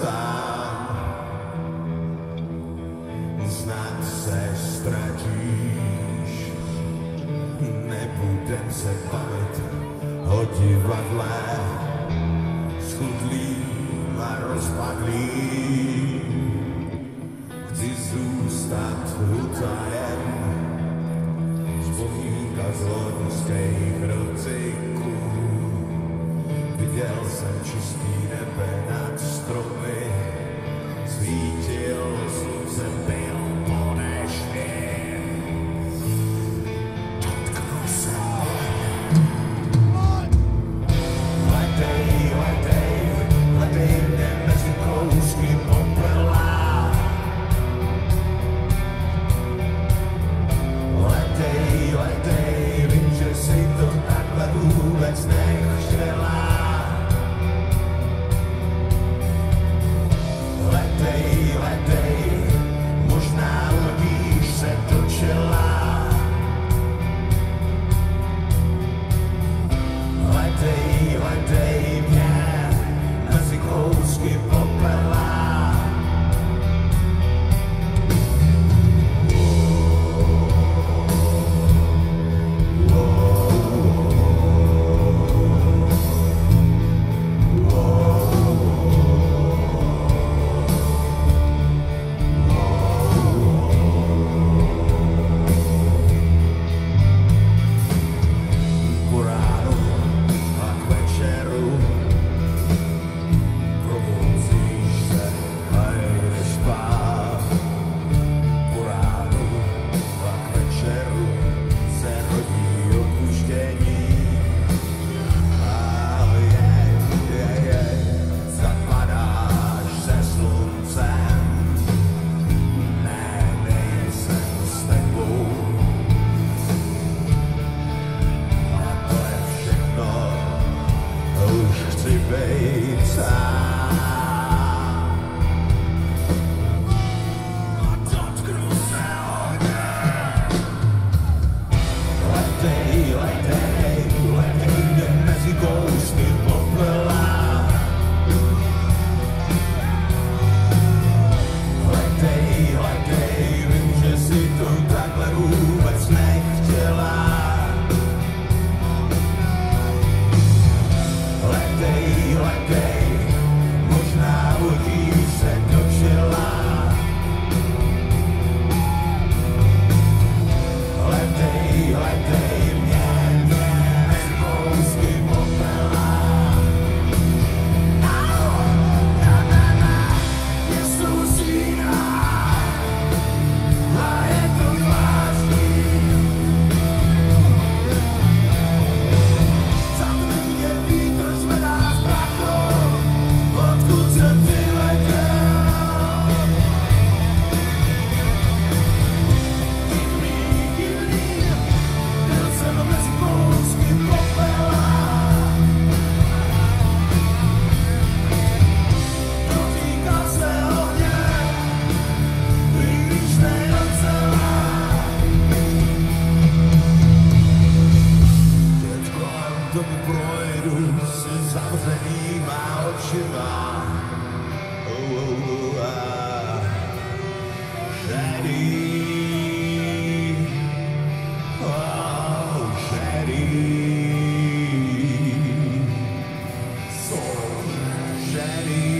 sám. Snad se ztratíš, nebudem se bavit o divadle schudlým a rozpadlým. Chci zůstat utajem, vzpomínka z loňských rociků. Viděl jsem čistý back. daddy.